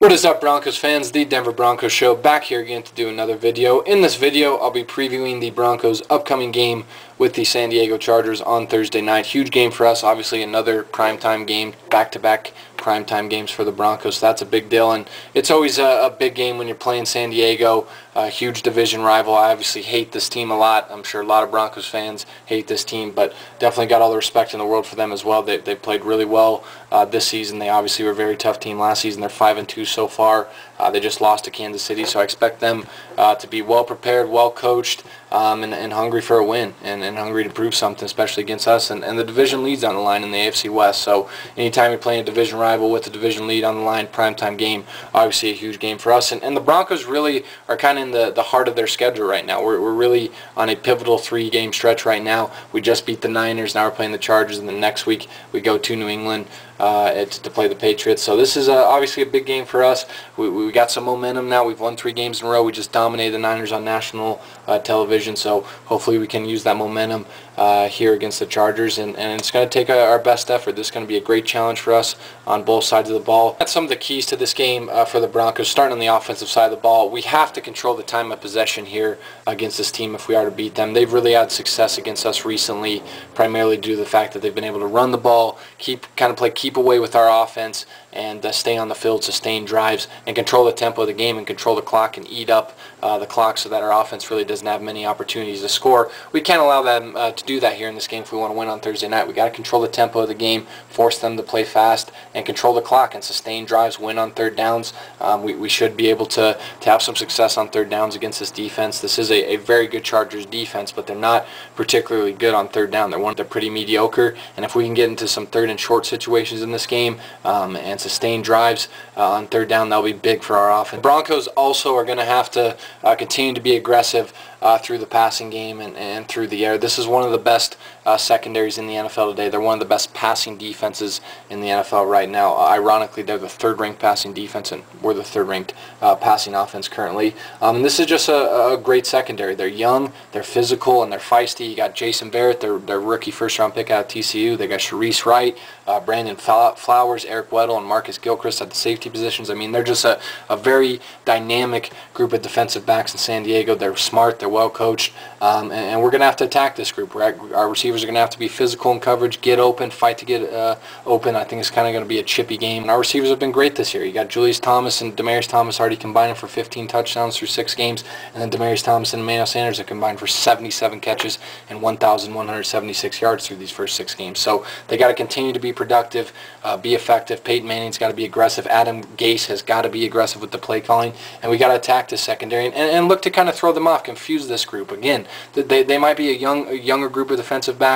What is up Broncos fans, the Denver Broncos show back here again to do another video. In this video I'll be previewing the Broncos upcoming game with the San Diego Chargers on Thursday night. Huge game for us, obviously another primetime game, back-to-back primetime games for the Broncos. That's a big deal and it's always a, a big game when you're playing San Diego, a huge division rival. I obviously hate this team a lot. I'm sure a lot of Broncos fans hate this team, but definitely got all the respect in the world for them as well. They, they played really well uh, this season. They obviously were a very tough team last season. They're 5 and 2 so far. Uh, they just lost to Kansas City, so I expect them uh, to be well prepared, well coached, um, and, and, hungry for a win and, and, hungry to prove something, especially against us. And, and, the division leads on the line in the AFC West. So anytime you're playing a division rival with a division lead on the line, primetime game, obviously a huge game for us. And, and the Broncos really are kind of in the, the heart of their schedule right now. We're, we're really on a pivotal three-game stretch right now. We just beat the Niners. Now we're playing the Chargers. And then next week we go to New England uh, to play the Patriots. So this is uh, obviously a big game for us. We, we got some momentum now. We've won three games in a row. We just dominated the Niners on national uh, television. So hopefully we can use that momentum uh, here against the Chargers. And, and it's going to take our best effort. This is going to be a great challenge for us on both sides of the ball. That's some of the keys to this game uh, for the Broncos. Starting on the offensive side of the ball, we have to control the time of possession here against this team if we are to beat them. They've really had success against us recently, primarily due to the fact that they've been able to run the ball, keep kind of play keep away with our offense, and uh, stay on the field, sustain drives, and control the tempo of the game and control the clock and eat up uh, the clock so that our offense really doesn't have many opportunities to score. We can't allow them uh, to do that here in this game if we want to win on Thursday night. we got to control the tempo of the game, force them to play fast, and control the clock and sustain drives, win on third downs. Um, we, we should be able to, to have some success on third downs against this defense. This is a, a very good Chargers defense, but they're not particularly good on third down. They're one they're pretty mediocre, and if we can get into some third and short situations in this game um, and sustain drives uh, on third down, that'll be big for our offense. Broncos also are going to have to uh, continue to be aggressive uh, through the passing game and, and through the air. This is one of the best uh, secondaries in the NFL today. They're one of the best passing defenses in the NFL right now. Uh, ironically, they're the third-ranked passing defense, and we're the third-ranked uh, passing offense currently. Um, this is just a, a, great secondary. They're young, they're physical, and they're feisty. You got Jason Verrett, their, their rookie first-round pick out of TCU. They got Shareece Wright, uh, Brandon Flowers, Eric Weddle, and Marcus Gilchrist at the safety positions. I mean, they're just a, a very dynamic group of defensive backs in San Diego. They're smart, they're they're well coached, um, and, and, we're going to have to attack this group. our receivers are going to have to be physical in coverage, get open, fight to get uh, open. I think it's kind of going to be a chippy game. And our receivers have been great this year. You got Julius Thomas and Demaryius Thomas already combining for 15 touchdowns through six games, and then Demaryius Thomas and Emmanuel Sanders have combined for 77 catches and 1,176 yards through these first six games. So they got to continue to be productive, uh, be effective. Peyton Manning's got to be aggressive. Adam Gase has got to be aggressive with the play calling, and we got to attack the secondary and, and look to kind of throw them off, confuse this group. Again, they, they might be a young a younger group of defensive backs,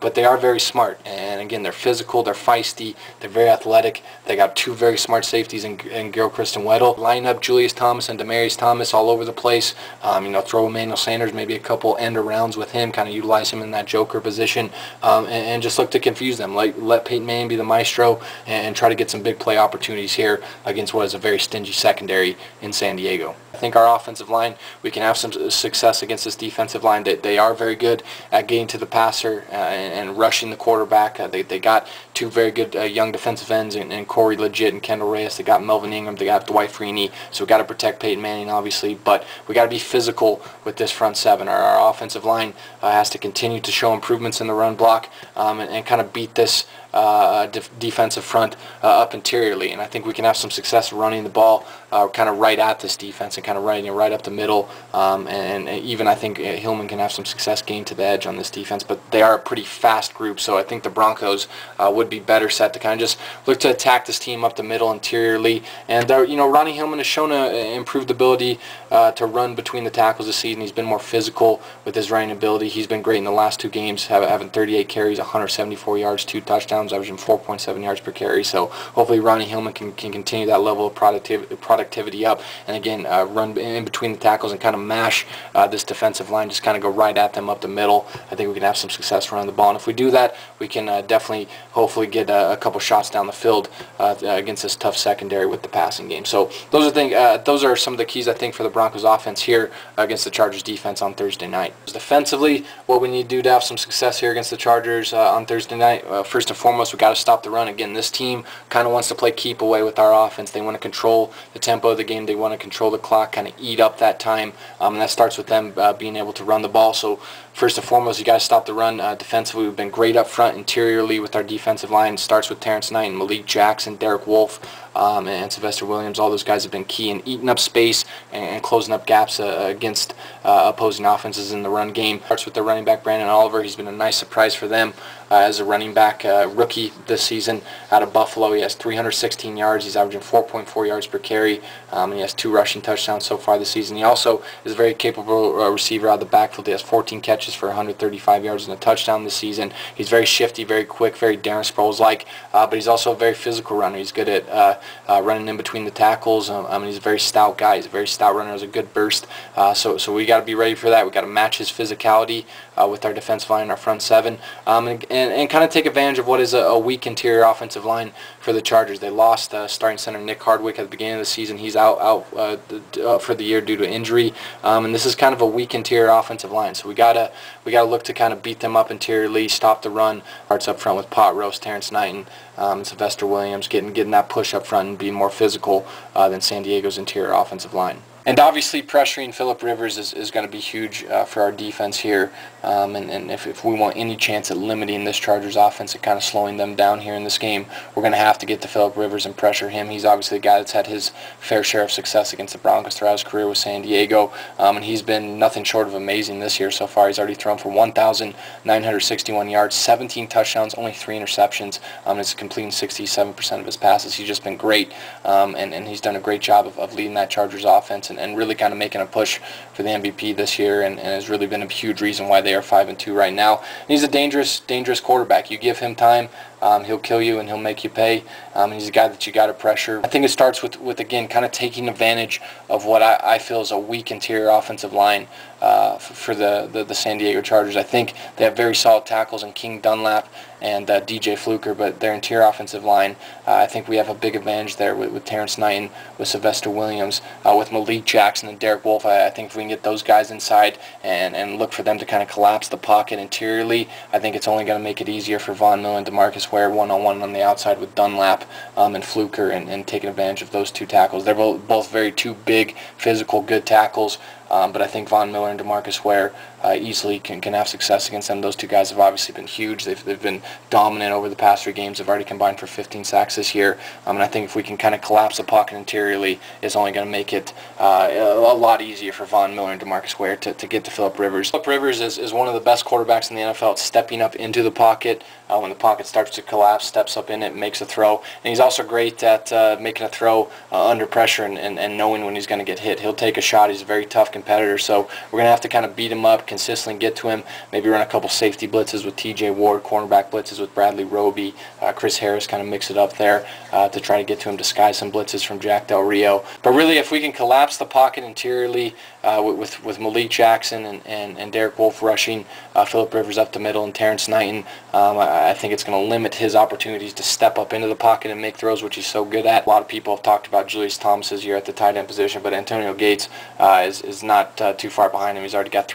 but they are very smart. And again, they're physical, they're feisty, they're very athletic. They got two very smart safeties in, in Gilchrist and Weddle. Line up Julius Thomas and Demaryius Thomas all over the place. Um, you know, throw Emmanuel Sanders, maybe a couple end arounds with him, kind of utilize him in that joker position, um, and, and, just look to confuse them. Like let Peyton Manning be the maestro and, and try to get some big play opportunities here against what is a very stingy secondary in San Diego. I think our offensive line, we can have some success success against this defensive line. They, they are very good at getting to the passer uh, and, and, rushing the quarterback. Uh, they, they got two very good uh, young defensive ends and, in Corey Liuget and Kendall Reyes. They got Melvin Ingram. They got Dwight Freeney. So we got to protect Peyton Manning, obviously, but we got to be physical with this front seven. Our, our offensive line uh, has to continue to show improvements in the run block um, and, and kind of beat this uh, def defensive front uh, up interiorly. And I think we can have some success running the ball uh, kind of right at this defense and kind of running it right up the middle. Um, and, and, even I think uh, Hillman can have some success getting to the edge on this defense. But are a pretty fast group, so I think the Broncos uh, would be better set to kind of just look to attack this team up the middle interiorly. And, you know, Ronnie Hillman has shown an improved ability uh, to run between the tackles this season. He's been more physical with his running ability. He's been great in the last two games, having 38 carries, 174 yards, two touchdowns touchdowns, averaging 4.7 yards per carry. So hopefully Ronnie Hillman can, can continue that level of productivity, productivity up and again uh, run in between the tackles and kind of mash uh, this defensive line, just kind of go right at them up the middle. I think we can have some success around the ball. And if we do that, we can uh, definitely hopefully get a, a, couple shots down the field uh, against this tough secondary with the passing game. So those are, thing, uh, those are some of the keys I think for the Broncos offense here against the Chargers defense on Thursday night. Defensively, what we need to do to have some success here against the Chargers uh, on Thursday night, first and foremost, we got to stop the run. Again, this team kind of wants to play keep away with our offense. They want to control the tempo of the game. They want to control the clock, kind of eat up that time. Um, and that starts with them uh, being able to run the ball. So first and foremost, you got to stop the run uh, defensively. We've been great up front interiorly with our defensive line. It starts with Terrence Knighton and Malik Jackson, Derek Wolfe, um, and Sylvester Williams. All those guys have been key in eating up space and, closing up gaps uh, against uh, opposing offenses in the run game. Starts with the running back Branden Oliver. He's been a nice surprise for them as a running back uh, rookie this season out of Buffalo. He has 316 yards. He's averaging 4.4 yards per carry. Um, and he has two rushing touchdowns so far this season. He also is a very capable uh, receiver out of the backfield. He has 14 catches for 135 yards and a touchdown this season. He's very shifty, very quick, very Darren Sproles-like, uh, but he's also a very physical runner. He's good at uh, uh, running in between the tackles. Um, I mean, he's a very stout guy. He's a very stout runner. Has a good burst. so, so we got to be ready for that. We got to match his physicality with our defensive line, our front seven, um, and, and, and kind of take advantage of what is a, a, weak interior offensive line for the Chargers. They lost starting center Nick Hardwick at the beginning of the season. He's out out uh, uh, for the year due to injury, um, and this is kind of a weak interior offensive line. So we gotta we gotta look to kind of beat them up interiorly, stop the run. Hearts up front with Pot Roast, Terrence Knighton, um, Sylvester Williams, getting getting that push up front and being more physical uh, than San Diego's interior offensive line. And obviously pressuring Philip Rivers is, is going to be huge uh, for our defense here. Um, and and if, if we want any chance at limiting this Chargers offense and kind of slowing them down here in this game, we're going to have to get to Philip Rivers and pressure him. He's obviously a guy that's had his fair share of success against the Broncos throughout his career with San Diego. Um, and he's been nothing short of amazing this year so far. He's already thrown for 1,961 yards, 17 touchdowns, only three interceptions. Um, he's completing 67% of his passes. He's just been great. Um, and, and he's done a great job of, of leading that Chargers offense. And, and, really kind of making a push for the MVP this year and, and has really been a huge reason why they are 5 and 2 right now. And he's a dangerous, dangerous quarterback. You give him time, um, he'll kill you and he'll make you pay. Um, he's a guy that you got to pressure. I think it starts with, with again, kind of taking advantage of what I, I feel is a weak interior offensive line uh, for the, the, the, San Diego Chargers. I think they have very solid tackles and King Dunlap and uh, DJ Fluker, but their interior offensive line, uh, I think we have a big advantage there with, with Terrence Knighton, with Sylvester Williams, uh, with Malik Jackson and Derek Wolfe. I, I, think if we can get those guys inside and, and look for them to kind of collapse the pocket interiorly, I think it's only going to make it easier for Von Miller and DeMarcus Ware one-on-one on the outside with Dunlap um, and Fluker and, and taking advantage of those two tackles. They're both, both very two big, physical, good tackles. Um, but I think Von Miller and DeMarcus Ware uh, easily can, can have success against them. Those two guys have obviously been huge. They've, they've been dominant over the past three games. They've already combined for 15 sacks this year. Um, and I think if we can kind of collapse the pocket interiorly, it's only going to make it uh, a lot easier for Von Miller and DeMarcus Ware to, to get to Philip Rivers. Philip Rivers is, is one of the best quarterbacks in the NFL at stepping up into the pocket. Uh, when the pocket starts to collapse, steps up in it, makes a throw. And he's also great at uh, making a throw uh, under pressure and, and, and knowing when he's going to get hit. He'll take a shot. He's a very tough competitor. So we're going to have to kind of beat him up consistently, get to him, maybe run a couple safety blitzes with TJ Ward, cornerback blitzes with Bradley Roby, uh, Chris Harris kind of mix it up there uh, to try to get to him, disguise some blitzes from Jack Del Rio. But really, if we can collapse the pocket interiorly uh, with, with Malik Jackson and, and, and Derek Wolfe rushing, uh, Philip Rivers up the middle, and Terrence Knighton, um, I, I think it's going to limit his opportunities to step up into the pocket and make throws, which he's so good at. A lot of people have talked about Julius Thomas's year at the tight end position, but Antonio Gates uh, is, is not uh, too far behind him. He's already got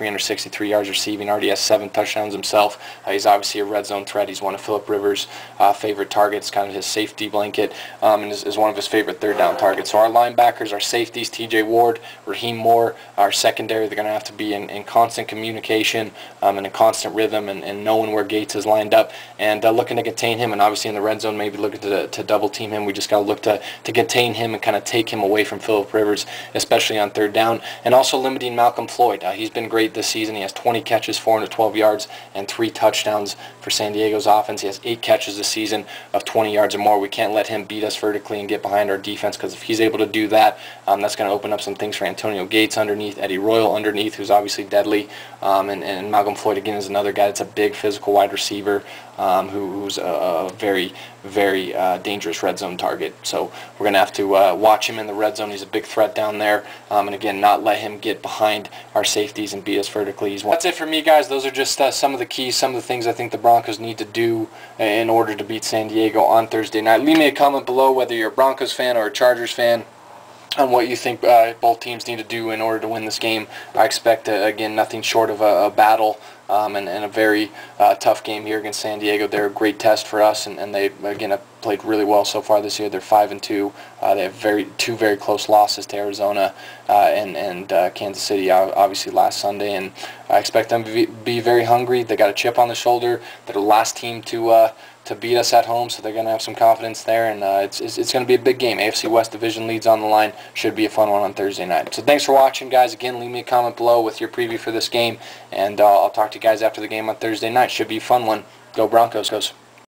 363 yards receiving, already has seven touchdowns himself. Uh, he's obviously a red zone threat. He's one of Philip Rivers' uh, favorite targets, kind of his safety blanket, um, and is, is, one of his favorite third down targets. So our linebackers, our safeties, T.J. Ward, Rahim Moore, our secondary, they're going to have to be in, in constant communication um, and a constant rhythm and, and, knowing where Gates is lined up and uh, looking to contain him. And obviously in the red zone, maybe looking to, to double team him. We just got to look to, to contain him and kind of take him away from Philip Rivers, especially on third down. And also limiting Malcom Floyd. Uh, he's been great this season. He has 20 catches, 412 yards, and three touchdowns for San Diego's offense. He has eight catches this season of 20 yards or more. We can't let him beat us vertically and get behind our defense because if he's able to do that, um, that's going to open up some things for Antonio Gates underneath, Eddie Royal underneath, who's obviously deadly, um, and, and Malcom Floyd again is another guy that's a big physical wide receiver um, who, who's a, a, very, very uh, dangerous red zone target. So we're going to have to uh, watch him in the red zone. He's a big threat down there. Um, and again, not let him get behind our safeties and beat us vertically. That's it for me, guys. Those are just uh, some of the keys, some of the things I think the Broncos need to do in order to beat San Diego on Thursday night. Leave me a comment below whether you're a Broncos fan or a Chargers fan. On what you think uh, both teams need to do in order to win this game. I expect, uh, again, nothing short of a, a battle um, and, and, a very uh, tough game here against San Diego. They're a great test for us, and, and they, again, played really well so far this year. They're 5 and 2. Uh, they have very two very close losses to Arizona uh, and, and uh, Kansas City, obviously, last Sunday. And I expect them to be, very hungry. They got a chip on the shoulder. They're the last team to to beat us at home, so they're going to have some confidence there, and uh, it's, it's, it's going to be a big game. AFC West Division leads on the line. Should be a fun one on Thursday night. So thanks for watching, guys. Again, leave me a comment below with your preview for this game, and uh, I'll talk to you guys after the game on Thursday night. Should be a fun one. Go Broncos, goes.